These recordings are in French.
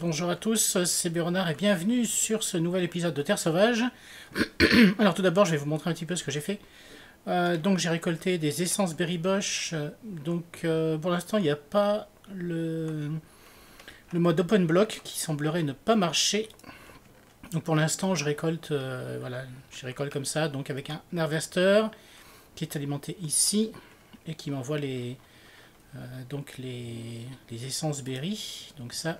Bonjour à tous, c'est Bernard et bienvenue sur ce nouvel épisode de Terre Sauvage. Alors tout d'abord, je vais vous montrer un petit peu ce que j'ai fait. Euh, donc j'ai récolté des essences Berry Bosch. Donc euh, pour l'instant, il n'y a pas le, mode Open Block qui semblerait ne pas marcher. Donc pour l'instant, je récolte, euh, voilà, je récolte comme ça, donc avec un harvester qui est alimenté ici et qui m'envoie les, donc les essences berry. Donc ça,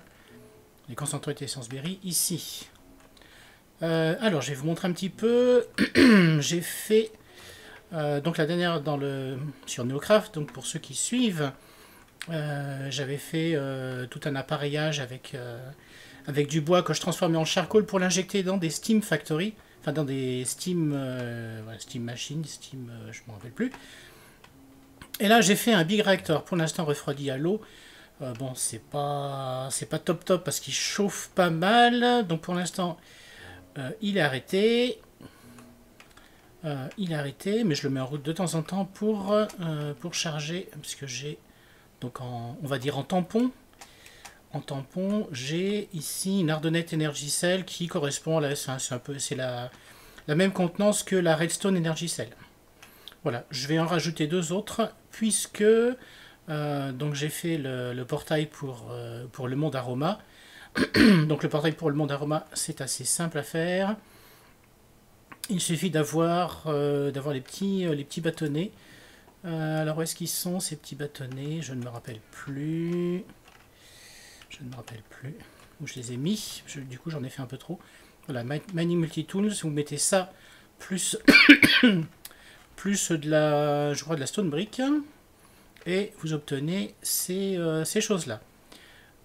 les concentrés d'essence berry ici. Euh, alors, je vais vous montrer un petit peu. J'ai fait euh, donc la dernière sur Neocraft. Donc pour ceux qui suivent, euh, j'avais fait tout un appareillage avec du bois que je transformais en charcoal pour l'injecter dans des Steam Factory, enfin dans des Steam Steam Machines, Steam, je m'en rappelle plus. Et là, j'ai fait un big reactor pour l'instant refroidi à l'eau. Euh, bon, c'est pas, c'est pas top top parce qu'il chauffe pas mal. Donc pour l'instant, euh, il est arrêté. Euh, il est arrêté, mais je le mets en route de temps en temps pour, pour charger, puisque j'ai, donc en, on va dire en tampon, en tampon, j'ai ici une Ardennette Energy Cell qui correspond, là, c'est un, peu, c'est la, la même contenance que la Redstone Energy Cell. Voilà, je vais en rajouter deux autres, puisque euh, donc j'ai fait le, portail pour, euh, pour le monde aroma. donc le portail pour le monde aroma, c'est assez simple à faire. Il suffit d'avoir euh, d'avoir les petits, les petits bâtonnets. alors où est-ce qu'ils sont ces petits bâtonnets? Je ne me rappelle plus. Je ne me rappelle plus où je les ai mis. du coup j'en ai fait un peu trop. Voilà, Mining Multitools, vous mettez ça plus, plus de la, je crois, de la stone brick et vous obtenez ces, euh, choses-là.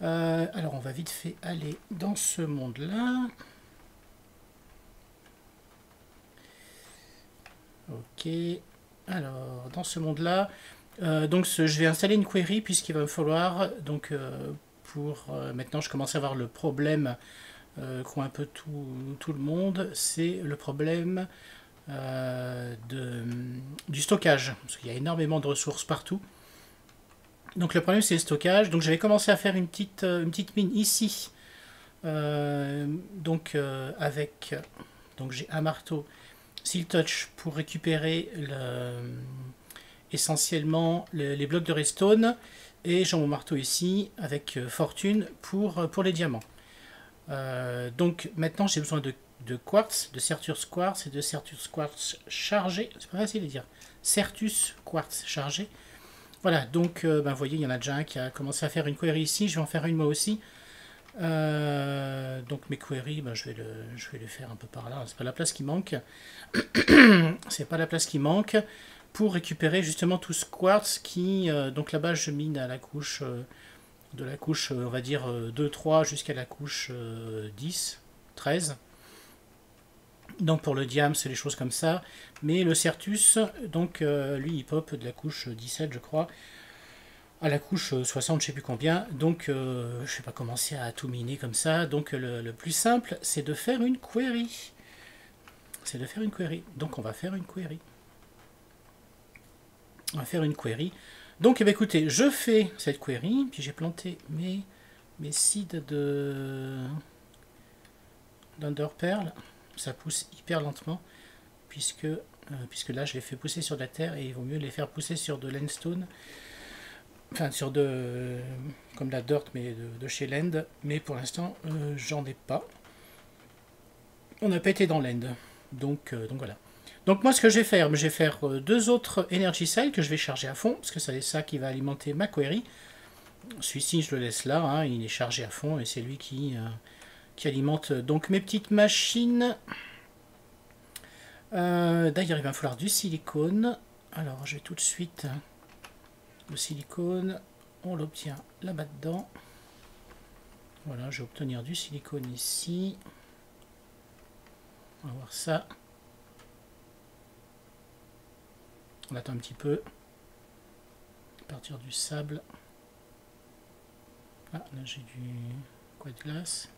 Euh, alors on va vite fait aller dans ce monde-là. Ok, alors dans ce monde-là, euh, donc je vais installer une query puisqu'il va me falloir, donc pour maintenant je commence à avoir le problème qu'ont un peu tout, tout le monde, c'est le problème de, du stockage, parce qu'il y a énormément de ressources partout. Donc le problème c'est le stockage. Donc j'avais commencé à faire une petite, euh, une petite mine ici. Euh, donc euh, avec donc j'ai un marteau Seal Touch pour récupérer essentiellement les blocs de redstone et j'ai mon marteau ici avec fortune pour, pour les diamants. donc maintenant j'ai besoin de, de, quartz, de Certus quartz et de Certus quartz chargé. C'est pas facile à dire. Certus quartz chargé voilà, donc euh, ben, vous voyez, il y en a déjà un qui a commencé à faire une query ici, je vais en faire une moi aussi. Euh, donc mes queries, ben, je, vais le, les faire un peu par là, c'est pas la place qui manque. c'est pas la place qui manque pour récupérer justement tout ce quartz qui, euh, donc là-bas je mine à la couche, de la couche on va dire 2-3 jusqu'à la couche 10, 13. Donc pour le diam, c'est les choses comme ça. Mais le Certus, donc euh, lui, il pop de la couche 17, je crois, à la couche 60, je sais plus combien. Donc euh, je ne vais pas commencer à tout miner comme ça. Donc le, plus simple, c'est de faire une query. C'est de faire une query. Donc on va faire une query. On va faire une query. Donc eh écoutez, je fais cette query, puis j'ai planté mes, mes seeds de d'Underpearl ça pousse hyper lentement, puisque, euh, puisque là je les fais pousser sur de la terre et il vaut mieux les faire pousser sur de l'endstone, enfin sur de, comme la dirt mais de, chez Land, mais pour l'instant euh, j'en ai pas. On n'a pas été dans l'end, donc, euh, donc voilà. Donc moi ce que je vais faire, je vais faire deux autres Energy Cells que je vais charger à fond, parce que c'est ça qui va alimenter ma query. Celui-ci je le laisse là, hein, il est chargé à fond et c'est lui qui, qui alimente donc mes petites machines. Euh, d'ailleurs, il va falloir du silicone. Alors, je vais tout de suite le silicone. On l'obtient là-bas dedans. Voilà, je vais obtenir du silicone ici. On va voir ça. On attend un petit peu. À partir du sable. Ah, là j'ai du quoi de glace.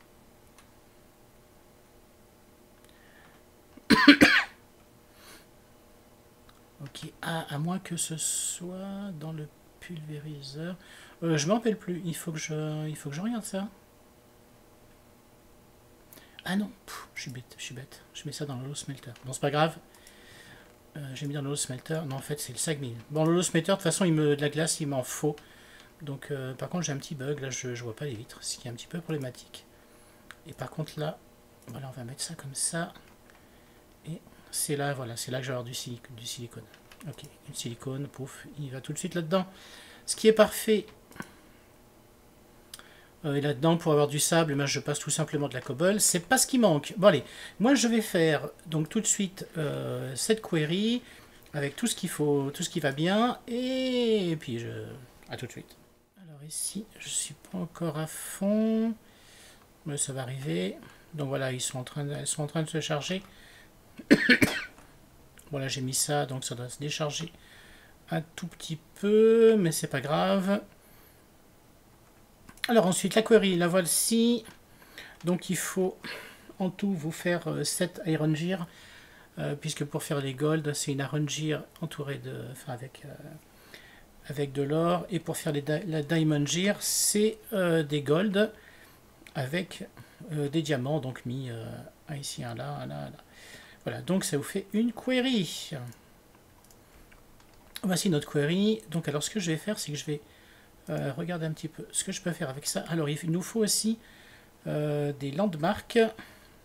Ok, à moins que ce soit dans le pulvériseur. Euh, je m'en rappelle plus, il faut que je, il faut que regarde ça. Ah non, je suis bête, je suis bête. Je mets ça dans le smelter. Bon, c'est pas grave. Euh, j'ai mis dans le smelter. Non, en fait, c'est le sagmine. Bon, le smelter, de toute façon, il me, de la glace, il m'en faut. Donc, euh, par contre, j'ai un petit bug. Là, je, je vois pas les vitres, ce qui est un petit peu problématique. Et par contre, là, voilà, on va mettre ça comme ça. C'est là, voilà, c'est là que je vais avoir du, du silicone. Ok, une silicone, pouf, il va tout de suite là-dedans. Ce qui est parfait. Euh, et là-dedans, pour avoir du sable, moi, je passe tout simplement de la cobble. C'est pas ce qui manque. Bon, allez, moi, je vais faire donc tout de suite euh, cette query avec tout ce qu'il faut, tout ce qui va bien. Et, puis, je... à tout de suite. Alors ici, je suis pas encore à fond. Mais ça va arriver. Donc voilà, ils sont en train de, sont en train de se charger. voilà, j'ai mis ça, donc ça doit se décharger un tout petit peu, mais c'est pas grave. Alors ensuite, la query, la voici. Donc il faut en tout vous faire 7 euh, iron gear, euh, puisque pour faire les gold, c'est une iron gear entourée de, enfin avec, euh, de l'or, et pour faire les la diamond gear, c'est des gold avec des diamants, donc mis ici, un là, un là, un là. Voilà, donc ça vous fait une query. Voici notre query. Donc alors ce que je vais faire, c'est que je vais euh, regarder un petit peu ce que je peux faire avec ça. Alors il nous faut aussi euh, des landmarks.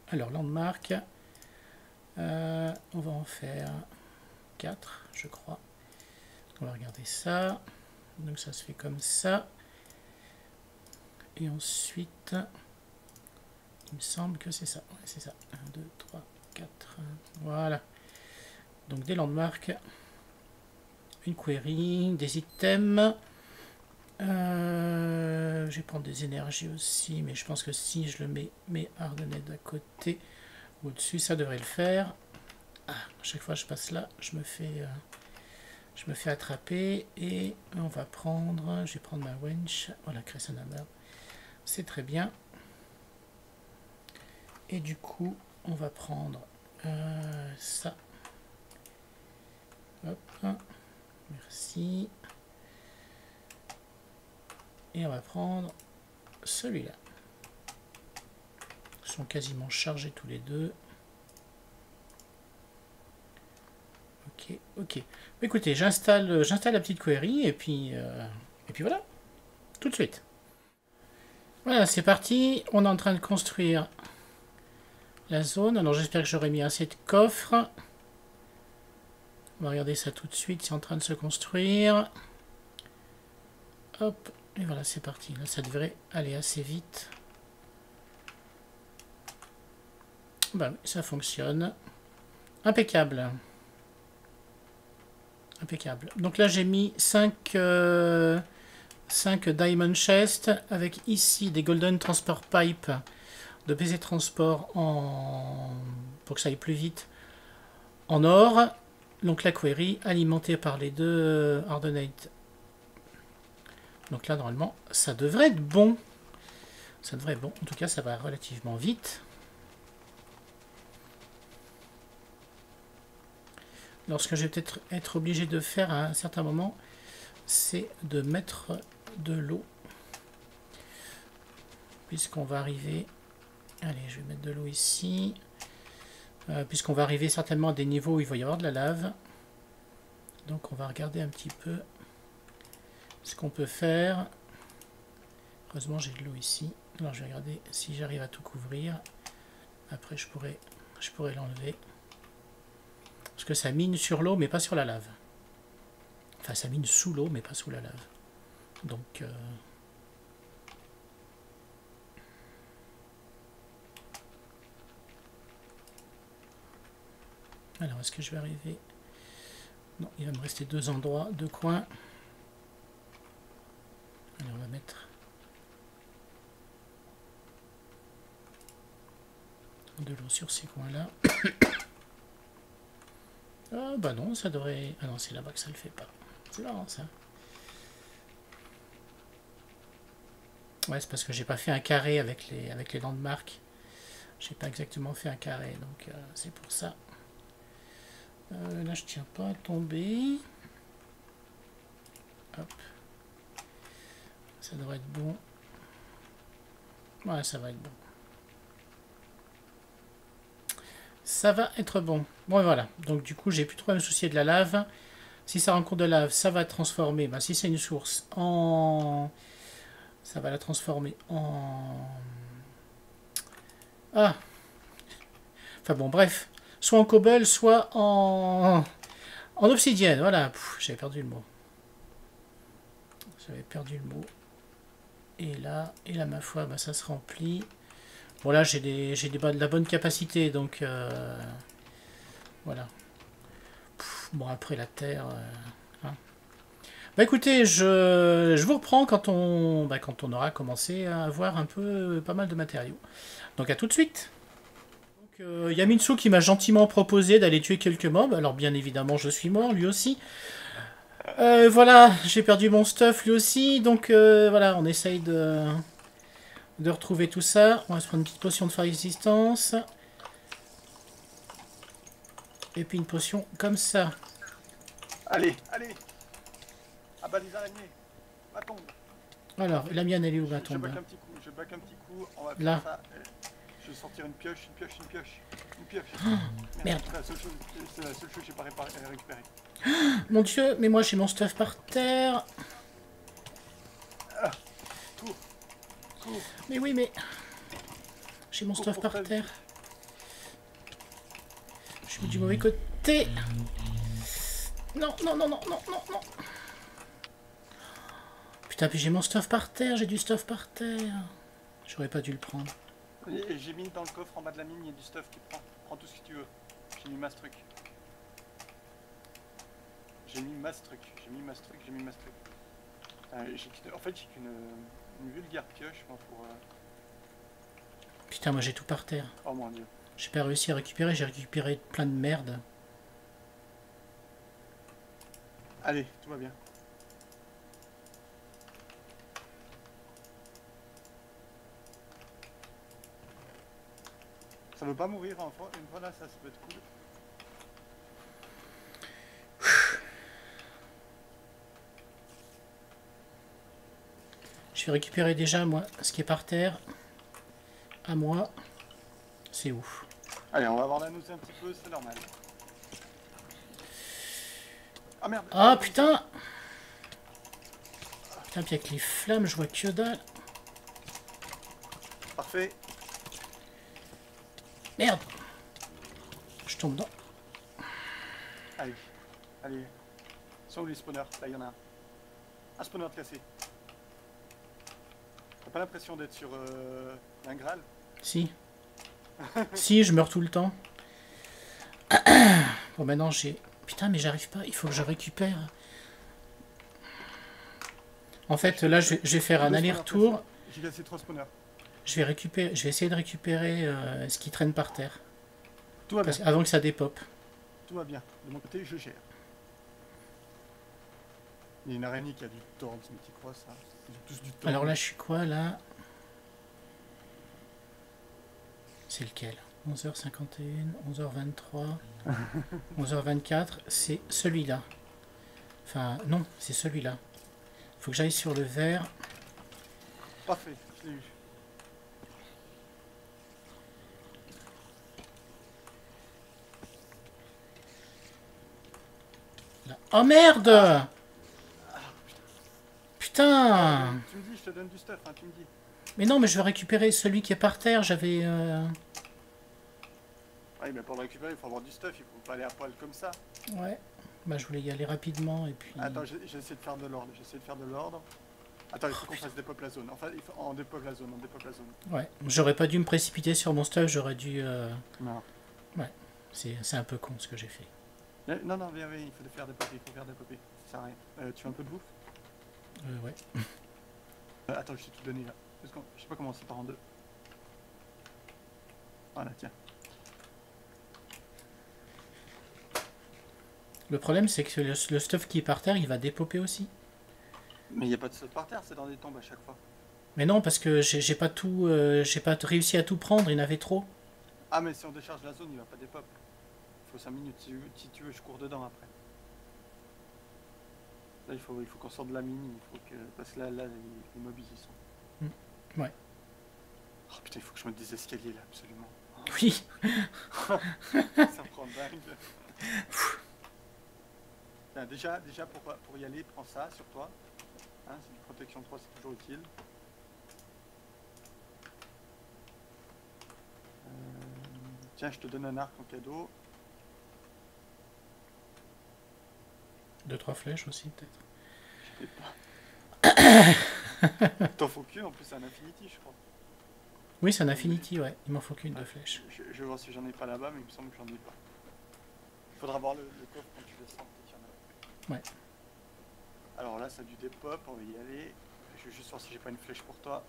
Alors landmark, euh, on va en faire 4, je crois. On va regarder ça. Donc ça se fait comme ça. Et ensuite, il me semble que c'est ça. c'est ça. 1, 2, 3, 4. Voilà. Donc des landmarks, une query, des items. Euh, je vais prendre des énergies aussi, mais je pense que si je le mets, mes hardened à côté, au-dessus, ça devrait le faire. Ah, à chaque fois que je passe là, je me fais, euh, je me fais attraper. Et on va prendre, je vais prendre ma wench. Voilà, Crescent. C'est très bien. Et du coup, on va prendre euh, ça. Hop. Merci. Et on va prendre celui-là. Ils sont quasiment chargés tous les deux. Ok, ok. Écoutez, j'installe j'installe la petite query et puis, euh, et puis voilà. Tout de suite. Voilà, c'est parti. On est en train de construire la zone. Alors j'espère que j'aurai mis assez de coffres. On va regarder ça tout de suite. C'est en train de se construire. Hop. Et voilà, c'est parti. Là, ça devrait aller assez vite. Ben, ça fonctionne. Impeccable. Impeccable. Donc là, j'ai mis 5, 5 euh, Diamond Chest avec ici des Golden Transport Pipe de PC Transport en... pour que ça aille plus vite en or. Donc la query alimentée par les deux Hardenate donc là, normalement, ça devrait être bon. Ça devrait être bon. En tout cas, ça va relativement vite. Alors, ce que je vais peut-être être obligé de faire à un certain moment, c'est de mettre de l'eau. Puisqu'on va arriver... Allez, je vais mettre de l'eau ici. Euh, puisqu'on va arriver certainement à des niveaux où il va y avoir de la lave. Donc on va regarder un petit peu ce qu'on peut faire. Heureusement, j'ai de l'eau ici. Alors, je vais regarder si j'arrive à tout couvrir. Après, je pourrais, je pourrais l'enlever. Parce que ça mine sur l'eau, mais pas sur la lave. Enfin, ça mine sous l'eau, mais pas sous la lave. Donc... Euh, alors, est-ce que je vais arriver? Non, il va me rester deux endroits, deux coins on va mettre de l'eau sur ces coins-là. ah bah non, ça devrait... Ah non, c'est là-bas que ça le fait pas. C'est marrant ça. Ouais, c'est parce que j'ai pas fait un carré avec les, avec les landmarks. J'ai pas exactement fait un carré, donc euh, c'est pour ça. Euh, là, je tiens pas à tomber. Hop. Ça devrait être bon. Ouais, ça va être bon. Ça va être bon. Bon, voilà. Donc, du coup, j'ai plus trop à me soucier de la lave. Si ça rencontre de lave, ça va transformer. Bah, si c'est une source, en. Ça va la transformer en. Ah Enfin bon, bref. Soit en cobble, soit en. En obsidienne. Voilà. J'avais perdu le mot. J'avais perdu le mot. Et là, et là, ma foi, bah, ça se remplit. Bon, là, j'ai des, de la bonne capacité, donc... Euh, voilà. bon, après, la terre... Euh, hein. Bah écoutez, je, vous reprends quand on, bah, quand on aura commencé à avoir un peu pas mal de matériaux. Donc à tout de suite euh, y a Mitsu qui m'a gentiment proposé d'aller tuer quelques mobs, alors bien évidemment je suis mort, lui aussi. Euh, voilà, j'ai perdu mon stuff lui aussi, donc euh, voilà, on essaye de, de retrouver tout ça. On va se prendre une petite potion de résistance. Et puis une potion comme ça. Allez, allez Ah bah les araignées Ma tombe Alors, la mienne elle est où ma tombe Je back un petit coup, je back un petit coup, on va faire Là. ça. Je vais sortir une pioche, une pioche, une pioche. Une pioche. Oh, merde. C'est la seule chose, c'est la seule chose que j'ai pas récupérée. Mon dieu, mais moi j'ai mon stuff par terre. Ah, cours. Cours. Mais oui, mais... J'ai mon stuff par terre. Je suis du mauvais côté. Non, non, non, non, non, non, non. Putain, puis j'ai mon stuff par terre, j'ai du stuff par terre. J'aurais pas dû le prendre. J'ai mis dans le coffre en bas de la mine, il y a du stuff qui prend. Prends tout ce que tu veux. J'ai mis ma truc. J'ai mis ma truc. J'ai mis ma truc, j'ai mis ma truc. Euh, en fait, j'ai qu'une une vulgaire pioche moi, pour. Euh... Putain, moi j'ai tout par terre. Oh mon dieu. J'ai pas réussi à récupérer, j'ai récupéré plein de merde. Allez, tout va bien. Ça veut pas mourir en fois, une fois là, ça, peut être cool. Je vais récupérer déjà moi ce qui est par terre. À moi. C'est ouf. Allez, on va avoir la nausée un petit peu, c'est normal. Ah merde Ah putain Putain, puis avec les flammes, je vois que dalle. Parfait. Merde Je tombe dedans. Allez, allez. Sont où les spawners Là, il y en a un. Un spawner classé. T'as pas l'impression d'être sur euh, un Graal? Si. si, je meurs tout le temps. bon, maintenant j'ai... Putain, mais j'arrive pas. Il faut que je récupère. En fait, là, je vais, faire un aller-retour. J'ai cassé trois spawners. Je vais récupérer, je vais essayer de récupérer euh, ce qui traîne par terre. Tout va bien. Avant que ça dépop. Tout va bien. De mon côté, je gère. Il y a une araignée qui a du tordre, mais tu crois ça? Tous du Alors là, je suis quoi là? C'est lequel? 11h51, 11h23, 11h24, c'est celui-là. Enfin, non, c'est celui-là. Faut que j'aille sur le vert. Parfait, je l'ai eu. Oh merde Putain Tu me dis, je te donne du stuff, hein, tu me dis. Mais non, mais je vais récupérer celui qui est par terre, j'avais... Euh... Oui, mais pour le récupérer, il faut avoir du stuff, il faut pas aller à poil comme ça. Ouais, bah je voulais y aller rapidement, et puis... Attends, j'essaie de faire de l'ordre, j'essaie de faire de l'ordre. Attends, il faut qu'on fasse dépop la zone. Enfin, il faut... en dépop la zone, on dépop la zone. Ouais, j'aurais pas dû me précipiter sur mon stuff, j'aurais dû... Euh... Non. Ouais, c'est un peu con ce que j'ai fait. Euh, non, non, viens, viens, il faut faire des papiers, il faut faire des papiers. Ça sert à rien. Euh, tu veux un peu de bouffe? Euh, ouais. euh, attends, je t'ai tout donné là. Parce que je sais pas comment ça part en deux. Voilà, tiens. Le problème, c'est que le, stuff qui est par terre, il va dépoper aussi. Mais il n'y a pas de stuff par terre, c'est dans des tombes à chaque fois. Mais non, parce que j'ai pas tout, euh, j'ai pas réussi à tout prendre, il y en avait trop. Ah, mais si on décharge la zone, il va pas dépop faut 5 minutes. Si, tu veux, je cours dedans après. Là, il faut, il faut qu'on sorte de la mini. Il faut que, parce que là, là les, mobs, ils sont. Mm. Ouais. Oh putain, il faut que je mette des escaliers là, absolument. Oui. Ça me rend dingue. Tiens, déjà, déjà pour, pour y aller, prends ça sur toi. Hein, c'est une protection 3, c'est toujours utile. Euh, Tiens, je te donne un arc en cadeau. Deux, trois flèches aussi, peut-être. Je sais pas. T'en faut qu'une, en plus c'est un infinity, je crois. Oui, c'est un Affinity, ouais. Il m'en faut qu'une de flèches. Je, je vais voir si j'en ai pas là-bas, mais il me semble que j'en ai pas. Il faudra voir le, le coffre quand tu descends, peut-être qu'il y en a. Ouais. Alors là, ça a du dépop, on va y aller. Je vais juste voir si j'ai pas une flèche pour toi.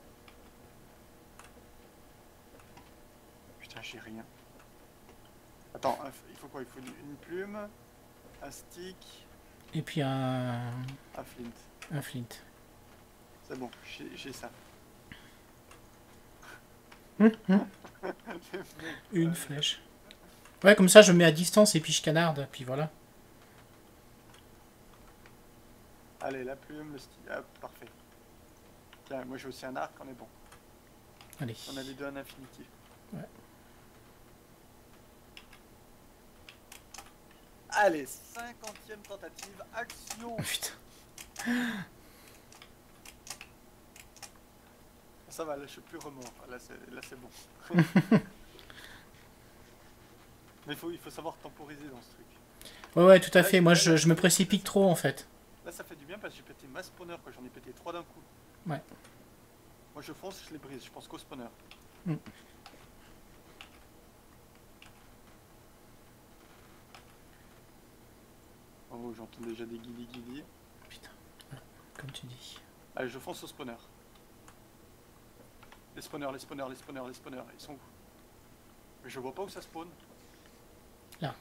Putain, j'ai rien. Attends, il faut quoi? Il faut une, une plume, un stick, Et puis un, un flint. un flint. C'est bon, j'ai ça. Hum, hum. Une flèche. Ouais, comme ça, je mets à distance et puis je canarde, puis voilà. Allez, la plume, le stick. Ah, parfait. Tiens, moi j'ai aussi un arc, on est bon. Allez. On a les deux en infinitif. Ouais. Allez, cinquantième tentative, action Oh, putain. Ça va, là je suis plus remords, là c'est, bon. Mais faut, il faut savoir temporiser dans ce truc. Ouais, ouais, tout à fait. Moi, je, je me précipite trop, en fait. Là ça fait du bien parce que j'ai pété ma spawner, j'en ai pété trois d'un coup. Ouais. Moi je fonce, je les brise, je pense qu'au spawner. Mm. J'entends déjà des guilis guilis. Putain. Voilà, comme tu dis. Allez, je fonce au spawner. Les spawners, les spawners, les spawners, les spawners, ils sont où? Mais je vois pas où ça spawn. Là.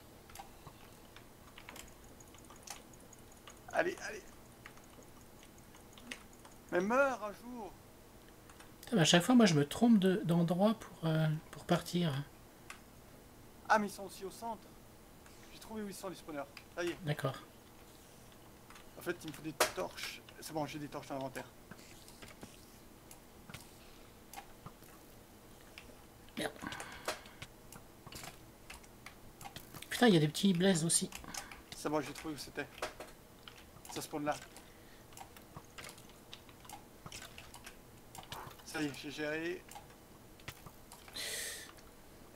Allez, allez Mais meurs un jour Putain, mais à chaque fois, moi, je me trompe de- d'endroit pour, euh, pour partir. Ah, mais ils sont aussi au centre J'ai trouvé où ils sont les spawners. Ça y est. D'accord. En fait, il me faut des torches. C'est bon, j'ai des torches dans l'inventaire. Putain, il y a des petits blaises aussi. C'est bon, j'ai trouvé où c'était. Ça spawn là. Ça y est, j'ai géré.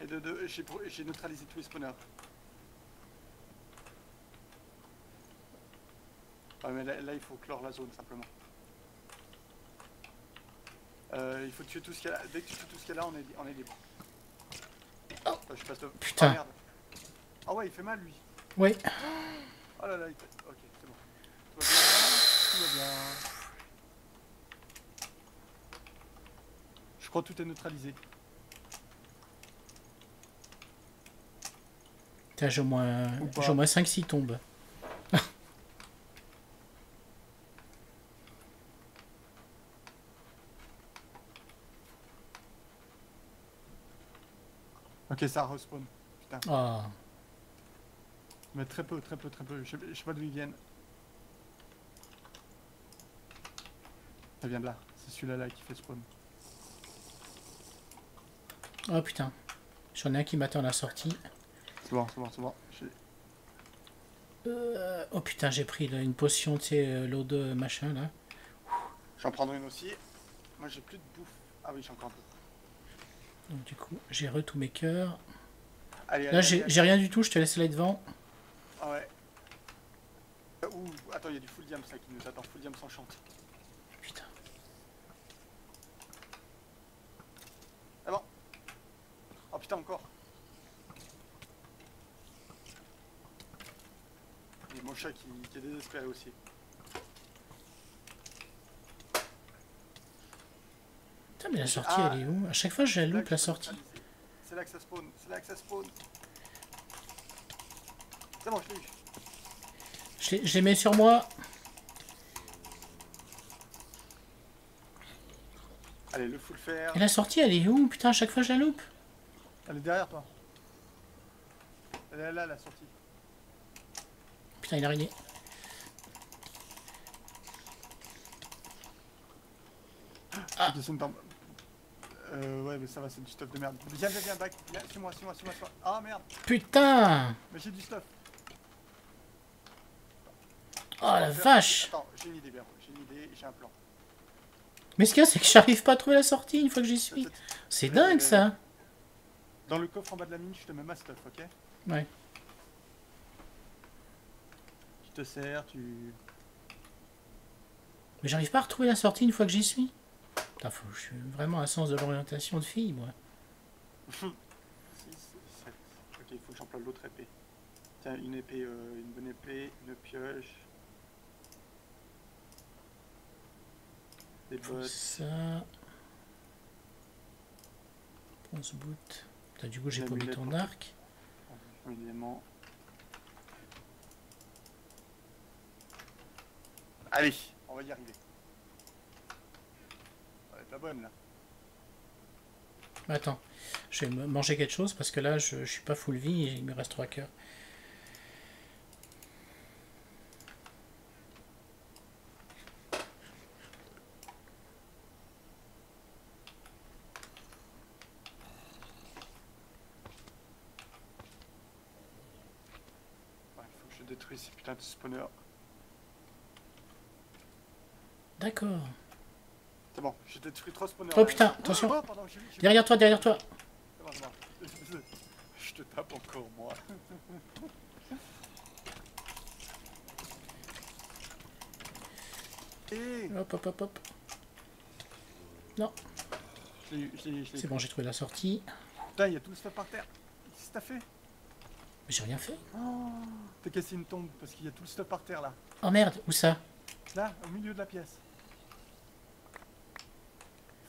Et de deux, j'ai neutralisé tous les spawners. Ouais, mais là, là, il faut clore la zone simplement. Euh, il faut tuer tout ce qu'il y a là. Dès que tu tues tout ce qu'il y a là, on est, on est libre. Oh. Enfin, je passe de... Putain. Ah, merde. Ah ouais, il fait mal lui. Oui. Oh là là, il fait... Ok, c'est bon. Tout va bien, tout va bien. Je crois que tout est neutralisé. Putain, j'ai au moins, Ou moins 5-6 tombes. Ok, ça respawn. Putain. Ah. Mais très peu, très peu, très peu. Je sais, je sais pas d'où ils viennent. Ça vient de là. C'est celui-là là qui fait spawn. Oh putain. J'en ai un qui m'attend à la sortie. C'est bon, c'est bon, c'est bon. Euh, oh putain, j'ai pris là, une potion, tu sais, euh, l'eau de machin là. J'en prendrai une aussi. Moi j'ai plus de bouffe. Ah oui, j'ai encore un peu. Donc du coup, j'ai re tous mes cœurs. Allez, Là, j'ai rien du tout, je te laisse aller devant. Ah ouais. Euh, Ouh, attends, il y a du full diam ça qui nous attend. Full diam s'enchante. Putain. Ah bon Oh putain, encore Et mon chat qui, qui est désespéré aussi. Mais la sortie, Ah. elle est où? À chaque fois, je la loupe la sortie. C'est là que ça spawn, c'est là que ça spawn. C'est bon, je l'ai eu. Je les, je les mets sur moi. Allez, le full fer. Et la sortie, elle est où? Putain, à chaque fois, je la loupe. Elle est derrière toi. Elle est là, la sortie. Putain, il a araignée. Ah. Je descends dans- Euh, ouais, mais ça va, c'est du stuff de merde. Viens, viens, viens, back. Viens, suis-moi, suis-moi, suis-moi. Ah merde, Putain mais j'ai du stuff. Oh la vache Attends, j'ai une idée, bien. J'ai une idée, j'ai un plan. Mais ce qu'il y a, c'est que j'arrive pas à trouver la sortie une fois que j'y suis. C'est dingue ça Dans le coffre en bas de la mine, je te mets ma stuff, ok? Ouais. Tu te sers, tu. Mais j'arrive pas à retrouver la sortie une fois que j'y suis. Putain, faut, je suis vraiment un sens de l'orientation de fille, moi. 6, 7. Ok, il faut que j'emploie l'autre épée. Tiens, une épée, euh, une bonne épée, une pioche. Des bottes. ça. Bronze boot. Putain, du coup, j'ai pas mis ton arc. Évidemment. Allez, on va y arriver. La bonne là. Attends, je vais manger quelque chose parce que là, je, je suis pas full vie et il me reste 3 cœurs. Ouais, il faut que je détruise ces putains de spawners. D'accord. C'est bon, j'ai. Oh, putain, attention. Oh, pardon, j'ai vu, j'ai vu. Derrière toi, derrière toi. Bon, bon. Je te tape encore moi. Eh Hop, hop, hop, hop. Eu. C'est bon, j'ai trouvé la sortie. Putain, il y a tout le stuff par terre. Qu'est-ce que t'as fait? Mais j'ai rien fait. T'as cassé une tombe parce qu'il y a tout le stuff par terre là. Oh merde, où ça? Là, au milieu de la pièce.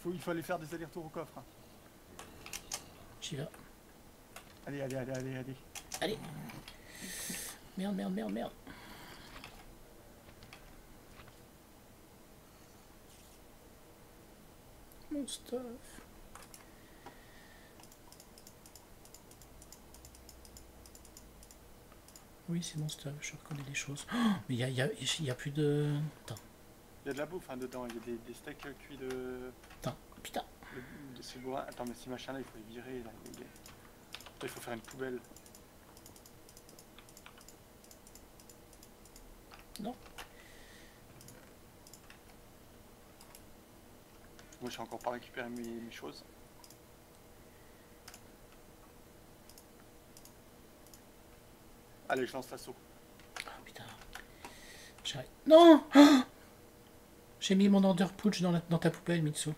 Faut, il aller faire des allers-retours au coffre. hein. J'y vais. Allez, allez, allez, allez, allez. Allez. Merde, merde, merde, merde. Mon stuff. Oui, c'est mon stuff, je reconnais les choses. Oh, mais il y a, il y a- y a plus de... Attends, Il y a de la bouffe hein, dedans, il y a des, des steaks cuits de, attends, putain. de, de ces bourrins. Attends, mais ces machins là, il faut les virer là. il est- Il faut faire une poubelle. Non. Moi, j'ai encore pas récupéré mes, mes choses. Allez, je lance l'assaut. Ah, putain. Non Ah J'ai mis mon underpouch dans, la- dans ta poubelle, Mitsu.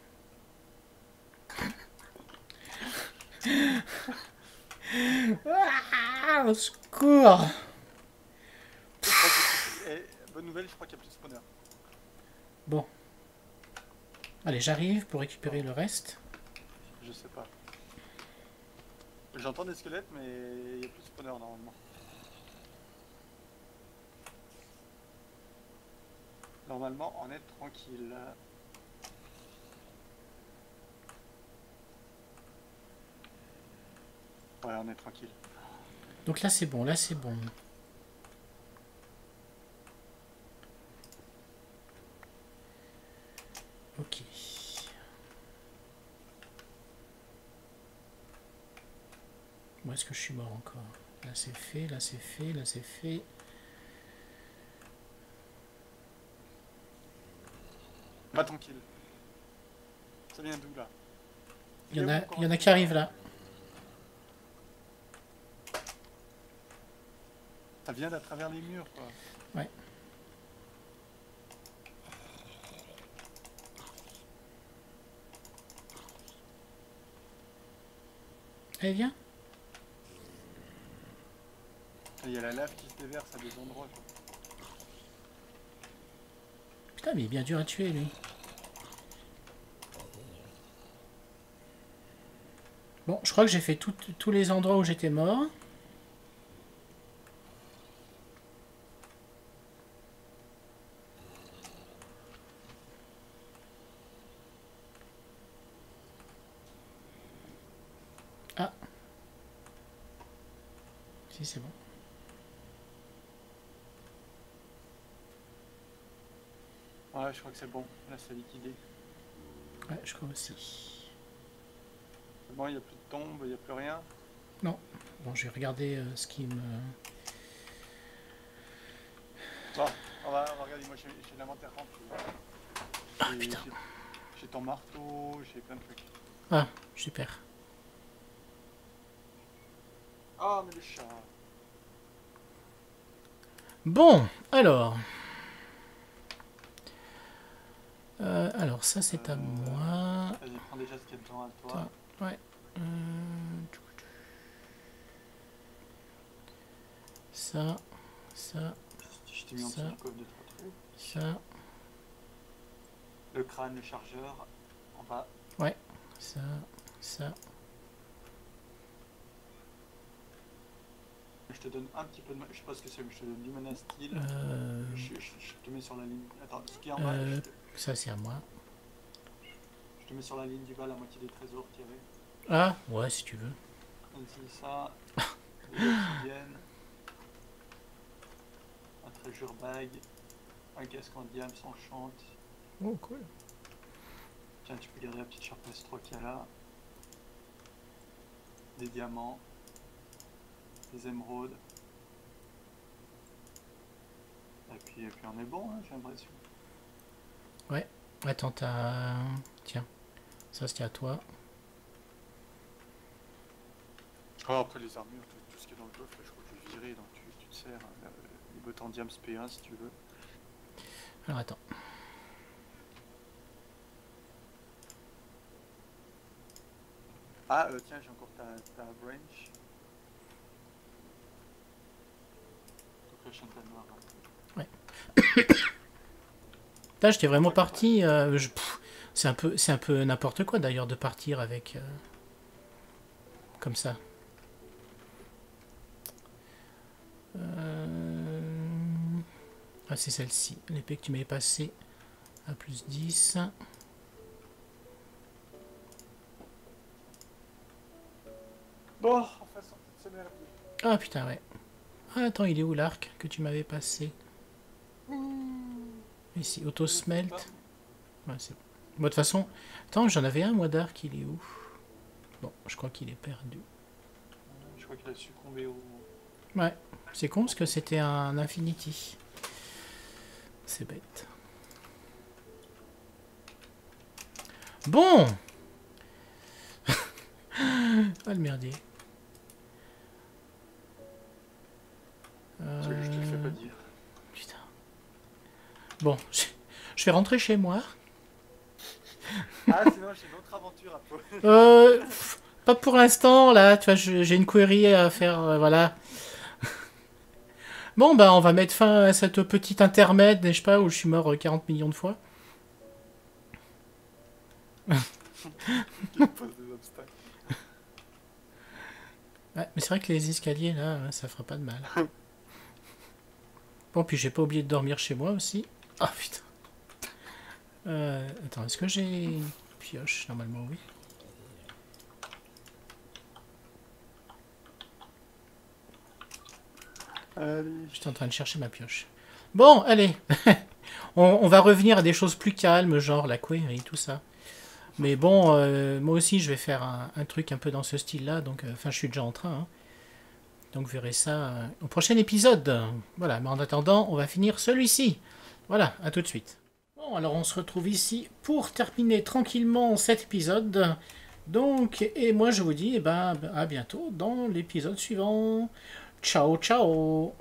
Ah, au secours eh, bonne nouvelle, je crois qu'il n'y a plus de spawner. Bon. Allez, j'arrive pour récupérer le reste. Je sais pas. J'entends des squelettes, mais il n'y a plus de spawner normalement. Normalement, on est tranquille. Ouais, on est tranquille. Donc là, c'est bon, là, c'est bon. Ok. Où est-ce que je suis mort encore? Là, c'est fait, là, c'est fait, là, c'est fait. Va tranquille. Ça vient d'où là Il y en a, il y en a qui arrivent là. Ça vient d'à travers les murs quoi. Ouais. Allez, viens. Il y a la lave qui se déverse à des endroits quoi. Putain, mais il est bien dur à tuer, lui. Bon, je crois que j'ai fait tout- tous les endroits où j'étais mort. Ah. Si, c'est bon. Ouais, je crois que c'est bon. Là, c'est liquidé. Ouais, je crois aussi. Bon, il n'y a plus de tombe, il n'y a plus rien. Bon, j'ai regardé euh, ce qui me... Bon, on va, on va regarder, moi j'ai l'inventaire rempli. Ah, putain. j'ai- ton marteau, j'ai plein de trucs. Ah, super. Ah, mais le chat. Bon, alors... Euh, alors, ça, c'est à Euh, moi. Vas-y, prends déjà ce qu'il y a dedans à toi. Attends. Euh, Ça, ça, Je t'ai mis en Ça. coffre de ça, Le crâne, le chargeur, en bas. ça, ça. Je te donne un petit peu de... Je sais pas ce que c'est, mais je te donne du mana style. Euh, Je, je- je te mets sur la ligne... Attends, ce qui est en bas, Euh. te, ça, c'est à moi. je te mets sur la ligne du bas la moitié des trésors qu'il y avait. Ah, ouais, si tu veux. Vas-y, ça. Un treasure bag. Un casque en diamant sans chante. Oh, cool. Tiens, tu peux garder la petite sharpness 3 qu'il y a là. Des diamants. Des émeraudes. Et puis, et puis on est bon, hein, j'ai l'impression. Attends, t'as... Tiens, ça, c'était à toi. Ah, après les armures, tout, tout ce qui est dans le coffre, je crois que je vais virer, donc tu, tu te sers. euh, les bottes en diams P1 si tu veux. Alors, attends. Ah, euh, tiens, j'ai encore ta, ta branch. Chantal noir. là. Là, j'étais vraiment parti... euh, c'est un peu, c'est un peu n'importe quoi, d'ailleurs, de partir avec... euh, Comme ça. Ah, c'est celle-ci. L'épée que tu m'avais passée à plus 10. Bon, enfin. Ah, putain, ouais. Ah, attends, il est où l'arc que tu m'avais passé? Ici, auto-smelt. Ouais, c'est bon. Bon, de toute façon... Attends, j'en avais un, moi, d'arc, il est où? Bon, je crois qu'il est perdu. Je crois qu'il a succombé au. Ouais, c'est con parce que c'était un Infinity. C'est bête. Bon Ah le merdier. Je te le fais Euh, pas dire. Putain. Bon, je vais rentrer chez moi. Ah, sinon j'ai une autre aventure à toi. Euh, pff, pas pour l'instant, là. Tu vois, j'ai une query à faire, euh, voilà. Bon, bah, on va mettre fin à cette petite intermède, n'est-ce pas, où je suis mort euh, 40 millions de fois. Ouais, mais c'est vrai que les escaliers, là, ouais, ça fera pas de mal. Bon, puis j'ai pas oublié de dormir chez moi aussi. Ah, putain. Euh, attends, est-ce que j'ai une pioche Normalement, oui. J'étais en train de chercher ma pioche. Bon, allez. on, va revenir à des choses plus calmes, genre la query, tout ça. Mais bon, euh, moi aussi, je vais faire un, truc un peu dans ce style-là. Donc, euh, enfin, je suis déjà en train. hein. Donc, vous verrez ça euh, au prochain épisode. Voilà, mais en attendant, on va finir celui-ci. Voilà, à tout de suite. Bon, alors on se retrouve ici pour terminer tranquillement cet épisode. Donc, et moi je vous dis, eh ben, à bientôt dans l'épisode suivant. Ciao, ciao